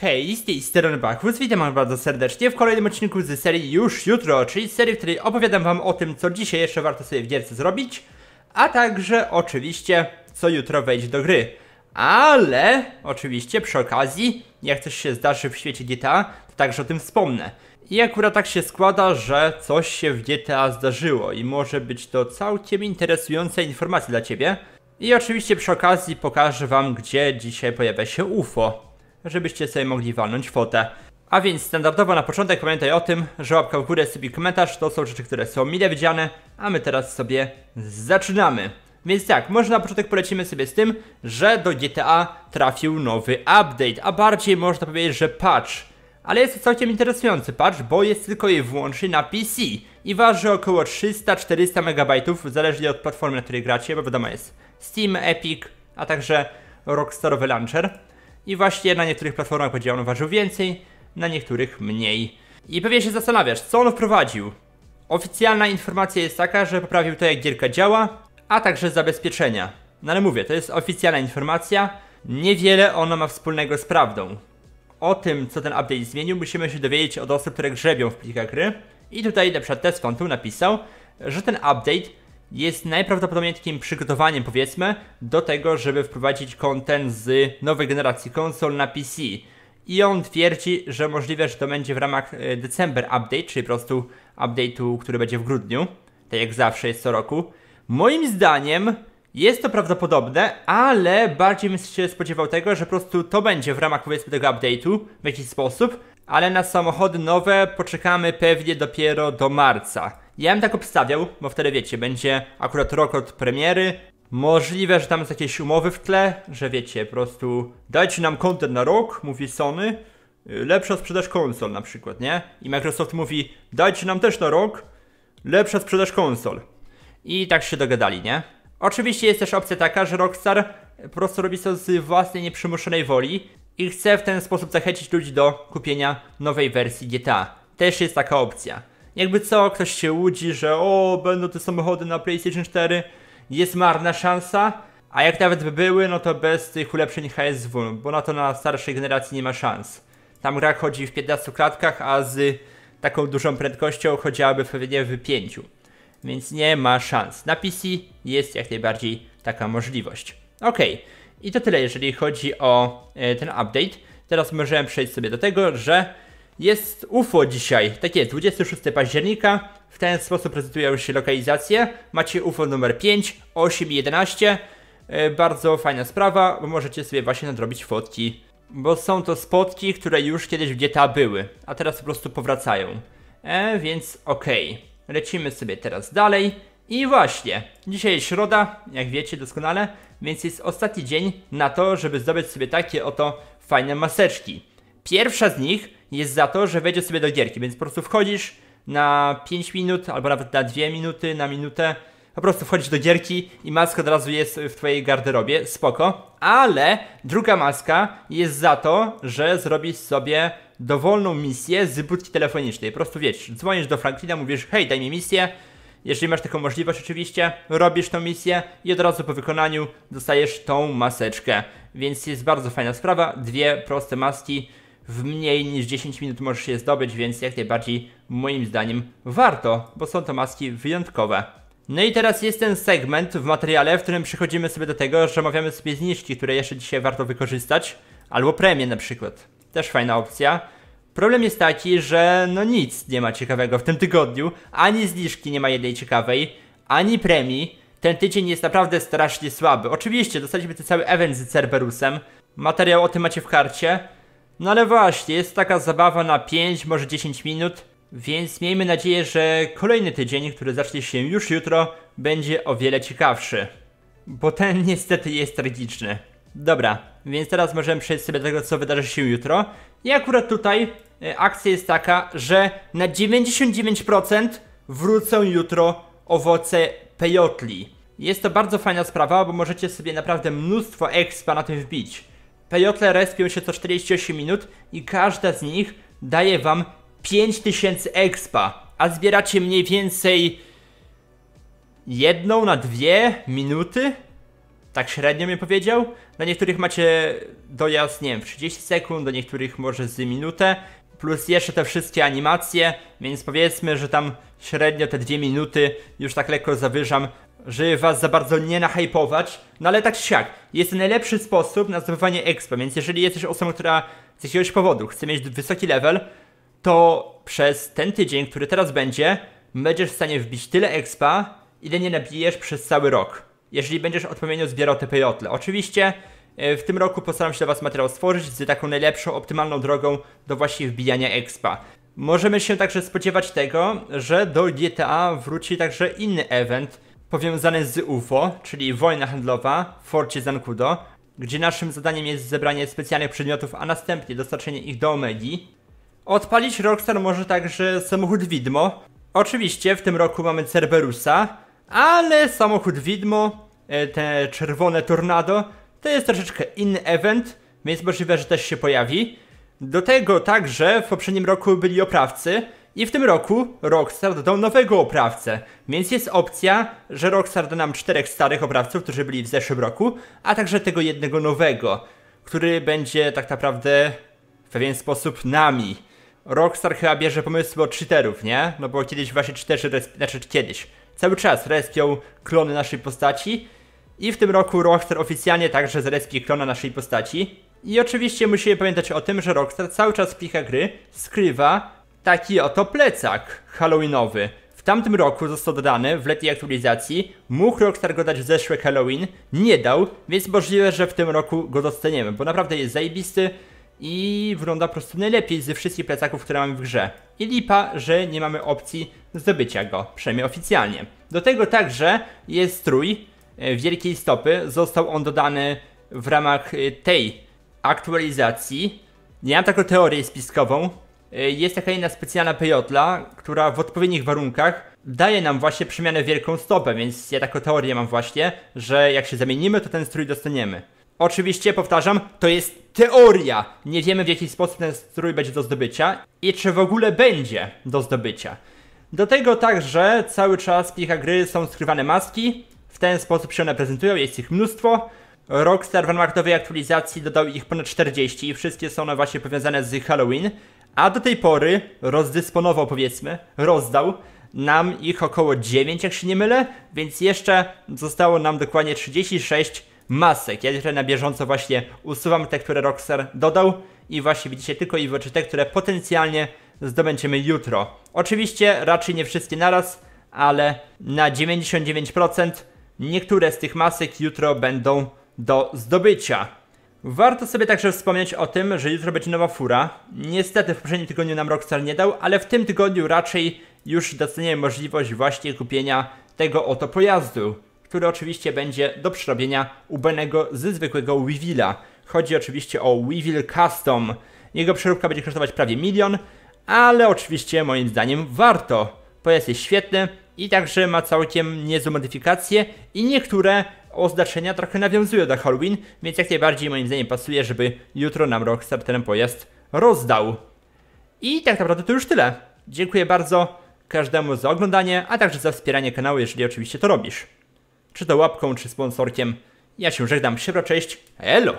Hej, z tej strony Bachus, witam was bardzo serdecznie w kolejnym odcinku z serii Już Jutro, czyli serii, w której opowiadam wam o tym, co dzisiaj jeszcze warto sobie w gierce zrobić, a także oczywiście, co jutro wejdzie do gry. Ale, oczywiście, przy okazji, jak coś się zdarzy w świecie GTA, to także o tym wspomnę. I akurat tak się składa, że coś się w GTA zdarzyło i może być to całkiem interesująca informacja dla ciebie. I oczywiście przy okazji pokażę wam, gdzie dzisiaj pojawia się UFO żebyście sobie mogli walnąć fotę. A więc standardowo na początek pamiętaj o tym, że łapka w górę, sobie komentarz to są rzeczy, które są mile widziane, a my teraz sobie zaczynamy. Więc tak, może na początek polecimy sobie z tym, że do GTA trafił nowy update, a bardziej można powiedzieć, że patch. Ale jest to całkiem interesujący patch, bo jest tylko i wyłącznie na PC i waży około 300-400 MB, zależnie od platformy, na której gracie, bo wiadomo jest Steam, Epic, a także Rockstarowy Launcher. I właśnie na niektórych platformach będzie on ważył więcej, na niektórych mniej. I pewnie się zastanawiasz, co on wprowadził? Oficjalna informacja jest taka, że poprawił to jak gierka działa, a także zabezpieczenia. No ale mówię, to jest oficjalna informacja, niewiele ona ma wspólnego z prawdą. O tym, co ten update zmienił, musimy się dowiedzieć od osób, które grzebią w plikach gry. I tutaj na przykład Test napisał, że ten update jest najprawdopodobniej takim przygotowaniem, powiedzmy, do tego, żeby wprowadzić content z nowej generacji konsol na PC. I on twierdzi, że możliwe, że to będzie w ramach e, December Update, czyli po prostu update'u, który będzie w grudniu, tak jak zawsze jest co roku. Moim zdaniem jest to prawdopodobne, ale bardziej bym się spodziewał tego, że po prostu to będzie w ramach powiedzmy tego update'u w jakiś sposób, ale na samochody nowe poczekamy pewnie dopiero do marca. Ja bym tak obstawiał, bo wtedy wiecie, będzie akurat rok od premiery. Możliwe, że tam są jakieś umowy w tle, że wiecie, po prostu dajcie nam content na rok, mówi Sony. Lepsza sprzedaż konsol na przykład, nie? I Microsoft mówi, dajcie nam też na rok, lepsza sprzedaż konsol. I tak się dogadali, nie? Oczywiście jest też opcja taka, że Rockstar po prostu robi to z własnej nieprzymuszonej woli i chce w ten sposób zachęcić ludzi do kupienia nowej wersji GTA. Też jest taka opcja. Jakby co, ktoś się łudzi, że o, będą te samochody na PlayStation 4, jest marna szansa, a jak nawet by były, no to bez tych ulepszeń HSW, bo na to na starszej generacji nie ma szans. Tam gra chodzi w 15 klatkach, a z taką dużą prędkością chodziłaby pewnie w 5. Więc nie ma szans. Na PC jest jak najbardziej taka możliwość. Ok, i to tyle jeżeli chodzi o e, ten update. Teraz możemy przejść sobie do tego, że jest UFO dzisiaj, tak jest, 26 października. W ten sposób prezentują się lokalizacje. Macie UFO numer 5, 8 i 11. E, bardzo fajna sprawa, bo możecie sobie właśnie nadrobić fotki. Bo są to spotki, które już kiedyś w GTA były, a teraz po prostu powracają. E, więc okej. Okay. Lecimy sobie teraz dalej. I właśnie, dzisiaj jest środa, jak wiecie doskonale, więc jest ostatni dzień na to, żeby zdobyć sobie takie oto fajne maseczki. Pierwsza z nich jest za to, że wejdziesz sobie do gierki, więc po prostu wchodzisz na 5 minut, albo nawet na 2 minuty, na minutę, po prostu wchodzisz do gierki i maska od razu jest w twojej garderobie, spoko. Ale druga maska jest za to, że zrobisz sobie dowolną misję z budki telefonicznej. Po prostu wiesz, dzwonisz do Franklina, mówisz, hej, daj mi misję, jeżeli masz taką możliwość oczywiście, robisz tą misję i od razu po wykonaniu dostajesz tą maseczkę. Więc jest bardzo fajna sprawa, dwie proste maski, w mniej niż 10 minut możesz je zdobyć, więc jak najbardziej moim zdaniem warto, bo są to maski wyjątkowe. No i teraz jest ten segment w materiale, w którym przechodzimy sobie do tego, że omawiamy sobie zniżki, które jeszcze dzisiaj warto wykorzystać, albo premie na przykład. Też fajna opcja. Problem jest taki, że no nic nie ma ciekawego w tym tygodniu, ani zniżki nie ma jednej ciekawej, ani premii. Ten tydzień jest naprawdę strasznie słaby. Oczywiście dostaliśmy ten cały event z Cerberusem, materiał o tym macie w karcie, no ale właśnie, jest taka zabawa na 5, może 10 minut, więc miejmy nadzieję, że kolejny tydzień, który zacznie się już jutro, będzie o wiele ciekawszy. Bo ten niestety jest tragiczny. Dobra, więc teraz możemy przejść sobie do tego, co wydarzy się jutro. I akurat tutaj e, akcja jest taka, że na 99% wrócą jutro owoce pejotli. Jest to bardzo fajna sprawa, bo możecie sobie naprawdę mnóstwo expa na tym wbić. Pejotle respią się co 48 minut i każda z nich daje wam 5000 expa, a zbieracie mniej więcej jedną na dwie minuty? tak średnio mi powiedział. Na niektórych macie dojazd, nie wiem, w 30 sekund, do niektórych może z minutę. Plus jeszcze te wszystkie animacje, więc powiedzmy, że tam średnio te dwie minuty już tak lekko zawyżam, żeby was za bardzo nie nahypować. No ale tak czy siak, jest najlepszy sposób na zdobywanie expa, więc jeżeli jesteś osobą, która z jakiegoś powodu chce mieć wysoki level, to przez ten tydzień, który teraz będzie, będziesz w stanie wbić tyle expa, ile nie nabijesz przez cały rok. Jeżeli będziesz odpowiednio zbierał te pejotle. Oczywiście e, w tym roku postaram się dla Was materiał stworzyć z taką najlepszą, optymalną drogą do właśnie wbijania expa. Możemy się także spodziewać tego, że do GTA wróci także inny event powiązany z UFO, czyli wojna handlowa w Forcie Zancudo, gdzie naszym zadaniem jest zebranie specjalnych przedmiotów, a następnie dostarczenie ich do Omegi. Odpalić Rockstar może także samochód widmo. Oczywiście w tym roku mamy Cerberusa, ale samochód widmo, e, te czerwone tornado, to jest troszeczkę inny event, więc możliwe, że też się pojawi. Do tego także w poprzednim roku byli oprawcy i w tym roku Rockstar dodał nowego oprawcę, więc jest opcja, że Rockstar da nam czterech starych oprawców, którzy byli w zeszłym roku, a także tego jednego nowego, który będzie tak naprawdę w pewien sposób nami. Rockstar chyba bierze pomysły od cheaterów, nie? No bo kiedyś właśnie cheaterzy, resp- znaczy kiedyś, cały czas respią klony naszej postaci i w tym roku Rockstar oficjalnie także zrespi klona naszej postaci. I oczywiście musimy pamiętać o tym, że Rockstar cały czas w gry skrywa taki oto plecak halloweenowy. W tamtym roku został dodany w letniej aktualizacji. Mógł Rockstar go dać w zeszły Halloween, nie dał, więc możliwe, że w tym roku go dostaniemy, bo naprawdę jest zajebisty i wygląda po prostu najlepiej ze wszystkich plecaków, które mamy w grze. I lipa, że nie mamy opcji zdobycia go, przynajmniej oficjalnie. Do tego także jest strój e, wielkiej stopy. Został on dodany w ramach e, tej aktualizacji. Nie mam taką teorię spiskową. E, Jest taka inna specjalna pejotla, która w odpowiednich warunkach daje nam właśnie przemianę wielką stopę, więc ja taką teorię mam właśnie, że jak się zamienimy, to ten strój dostaniemy. Oczywiście, powtarzam, to jest teoria. Nie wiemy w jaki sposób ten strój będzie do zdobycia i czy w ogóle będzie do zdobycia. Do tego także cały czas w plikach gry są skrywane maski. W ten sposób się one prezentują, jest ich mnóstwo. Rockstar w ramach nowej aktualizacji dodał ich ponad 40 i wszystkie są one właśnie powiązane z Halloween. A do tej pory rozdysponował powiedzmy, rozdał nam ich około 9 jak się nie mylę, więc jeszcze zostało nam dokładnie 36 masek. Ja tutaj na bieżąco właśnie usuwam te, które Rockstar dodał i właśnie widzicie tylko i wyłącznie te, które potencjalnie zdobędziemy jutro. Oczywiście raczej nie wszystkie naraz, ale na 99% niektóre z tych masek jutro będą do zdobycia. Warto sobie także wspomnieć o tym, że jutro będzie nowa fura. Niestety w poprzednim tygodniu nam Rockstar nie dał, ale w tym tygodniu raczej już dostaniemy możliwość właśnie kupienia tego oto pojazdu, który oczywiście będzie do przerobienia u Benego ze zwykłego Weevila. Chodzi oczywiście o Weevil Custom. Jego przeróbka będzie kosztować prawie milion, ale oczywiście moim zdaniem warto. Pojazd jest świetny i także ma całkiem niezłe modyfikacje i niektóre oznaczenia trochę nawiązują do Halloween, więc jak najbardziej moim zdaniem pasuje, żeby jutro nam Rockstar ten pojazd rozdał. I tak naprawdę to już tyle. Dziękuję bardzo każdemu za oglądanie, a także za wspieranie kanału, jeżeli oczywiście to robisz. Czy to łapką, czy sponsorkiem. Ja się żegnam, siebra, cześć, elo!